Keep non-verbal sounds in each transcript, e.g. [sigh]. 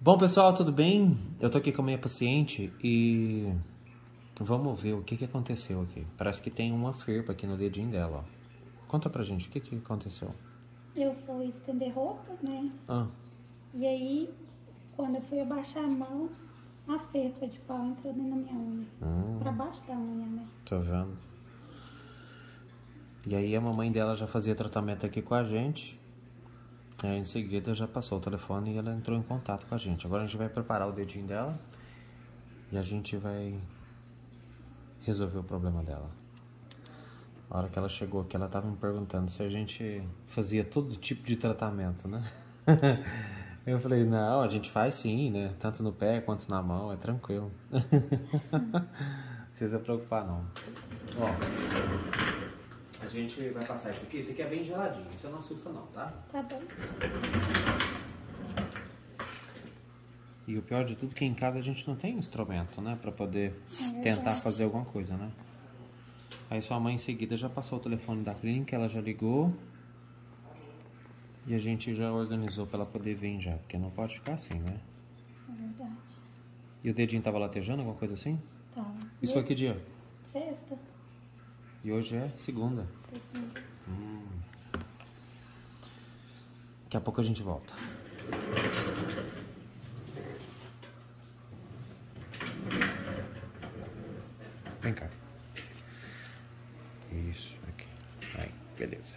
Bom, pessoal, tudo bem? Eu tô aqui com a minha paciente e vamos ver o que, que aconteceu aqui. Parece que tem uma ferpa aqui no dedinho dela, ó. Conta pra gente, o que, que aconteceu? Eu fui estender roupa, né? Ah, E aí, quando eu fui abaixar a mão, a ferpa de pau entrou dentro da minha unha. hum, Pra baixo da unha, né? tô vendo. E aí a mamãe dela já fazia tratamento aqui com a gente. Aí, em seguida já passou o telefone e ela entrou em contato com a gente. Agora a gente vai preparar o dedinho dela e a gente vai resolver o problema dela. A hora que ela chegou aqui, ela tava me perguntando se a gente fazia todo tipo de tratamento, né? [laughs] Eu falei, não, a gente faz sim, né? Tanto no pé quanto na mão, é tranquilo. [laughs] Não precisa preocupar não. Ó, a gente vai passar isso aqui. Isso aqui é bem geladinho, isso não assusta não, tá? Tá bom. E o pior de tudo é que em casa a gente não tem instrumento, né? Pra poder verdade. tentar fazer alguma coisa, né? Aí sua mãe em seguida já passou o telefone da clínica, ela já ligou. E a gente já organizou pra ela poder vir já, porque não pode ficar assim, né? É verdade. E o dedinho tava latejando, alguma coisa assim? Tá. Isso foi que dia? Sexta. E hoje é segunda. Segunda. Daqui a pouco a gente volta. Vem cá. Isso, aqui. Aí, beleza.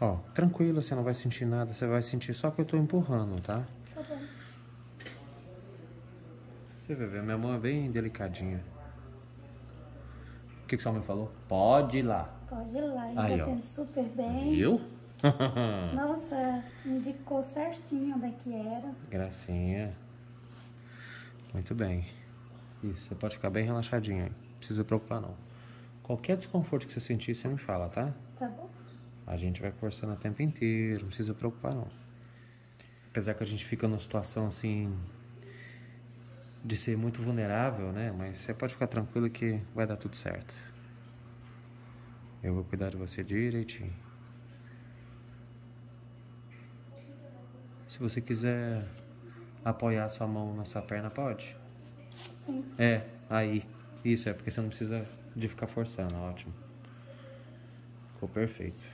Ó, tranquilo, você não vai sentir nada, você vai sentir só que eu tô empurrando, tá? Tá bom. Você vai ver, minha mão é bem delicadinha. O que, que sua mãe falou? Pode ir lá. Pode ir lá. Ele Aí, tá ó. super bem. Viu? [laughs] [laughs] Nossa, indicou certinho onde é que era. Gracinha. Muito bem. Isso, você pode ficar bem relaxadinho aí. Não precisa preocupar não. Qualquer desconforto que você sentir, você me fala, tá? Tá bom? A gente vai conversando o tempo inteiro, não precisa preocupar não. Apesar que a gente fica numa situação assim de ser muito vulnerável, né? Mas você pode ficar tranquilo que vai dar tudo certo. Eu vou cuidar de você direitinho. Se você quiser apoiar sua mão na sua perna, pode? Sim. É, aí. Isso, é porque você não precisa de ficar forçando, ótimo. Ficou perfeito.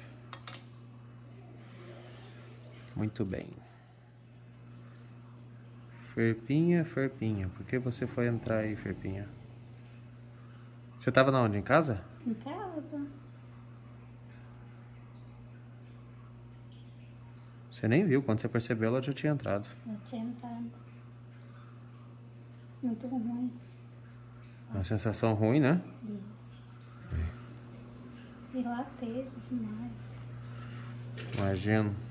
Muito bem. Ferpinha, Ferpinha, por que você foi entrar aí, Ferpinha? Você tava na onde? Em casa? Em casa. Você nem viu, quando você percebeu ela já tinha entrado. Eu tinha entrado. Muito ruim. Uma sensação ruim, né? Isso. E latejo demais. Imagino.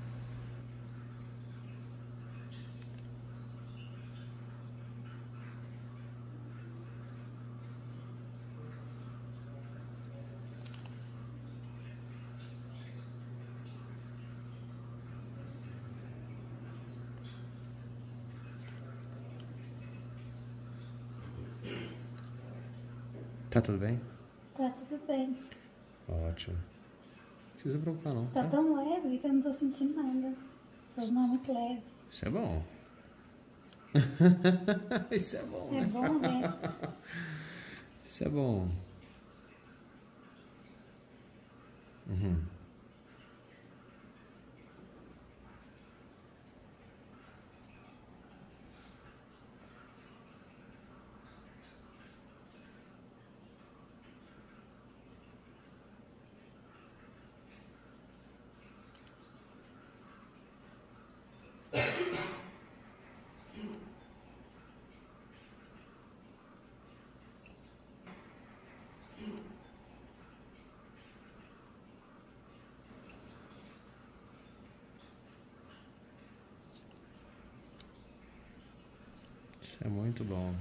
Tá tudo bem? Tá tudo bem. Ótimo. Não precisa preocupar não, Tá tá? tão leve que eu não tô sentindo nada. Mal muito leve. Isso é bom. [laughs] Isso é bom, É né? bom, né? [laughs] Isso é bom. Uhum. Isso é muito bom.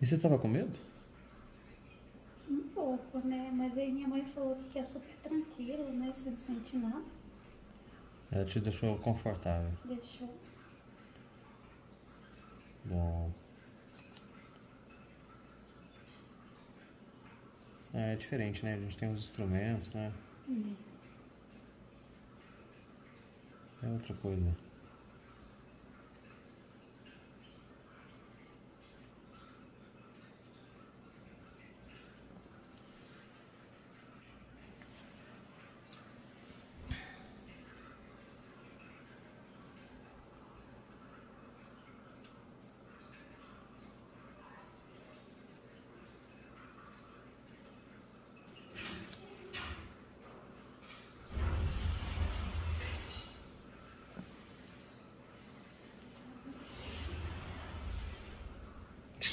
E você tava com medo? Um pouco, né? Mas aí minha mãe falou que é super tranquilo, né? Você não sente nada. Ela te deixou confortável. Deixou. Bom. É diferente, né? A gente tem os instrumentos, né? É outra coisa.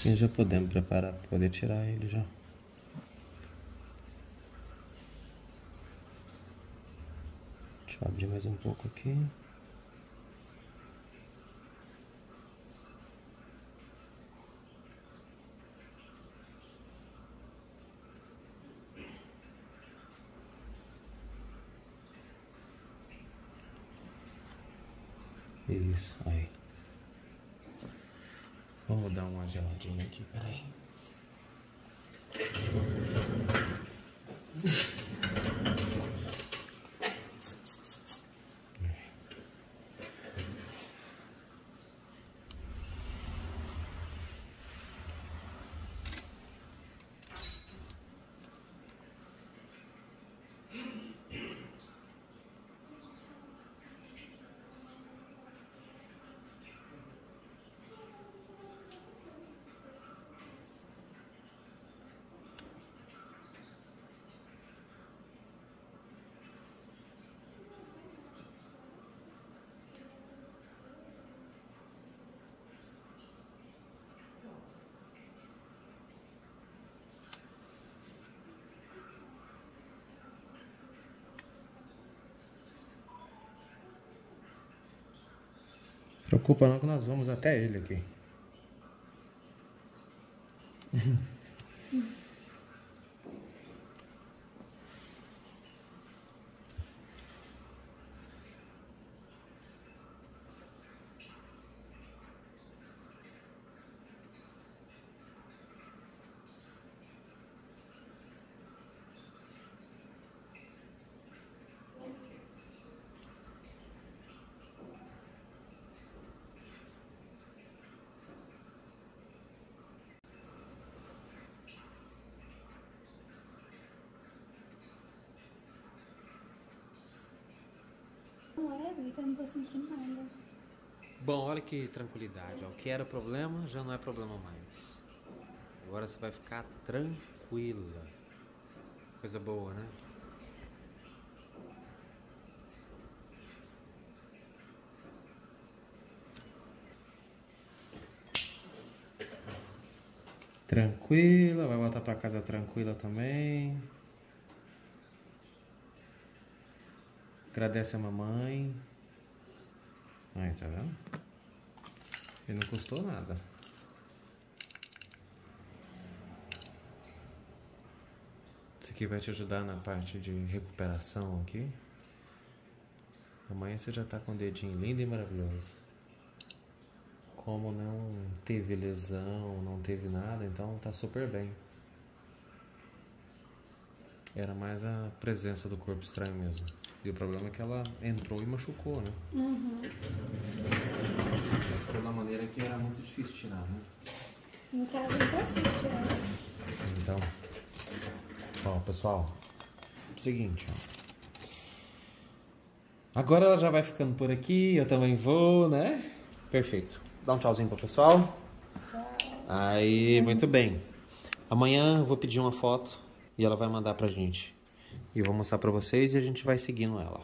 Que já podemos preparar para poder tirar ele já. Deixa eu abrir mais um pouco aqui. Isso, aí. Vamos dar uma geladinha aqui, peraí. Preocupa não que nós vamos até ele aqui. É, Vitor, eu não tô sentindo nada. Bom, olha que tranquilidade. O que era problema já não é problema mais. Agora você vai ficar tranquila. Coisa boa, né? Tranquila, vai voltar pra casa tranquila também. Agradece a mamãe. Aí, tá vendo? E não custou nada. Isso aqui vai te ajudar na parte de recuperação aqui. Amanhã você já tá com o dedinho lindo e maravilhoso. Como não teve lesão, não teve nada, então tá super bem. Era mais a presença do corpo estranho mesmo. E o problema é que ela entrou e machucou, né? Uhum. Ficou da maneira que era muito difícil tirar, né? Em casa consigo tirar. Então, ó, pessoal, seguinte, ó. Agora ela já vai ficando por aqui, eu também vou, né? Perfeito. Dá um tchauzinho pro pessoal. Aí, muito bem. Amanhã eu vou pedir uma foto e ela vai mandar pra gente. E vou mostrar pra vocês e a gente vai seguindo ela.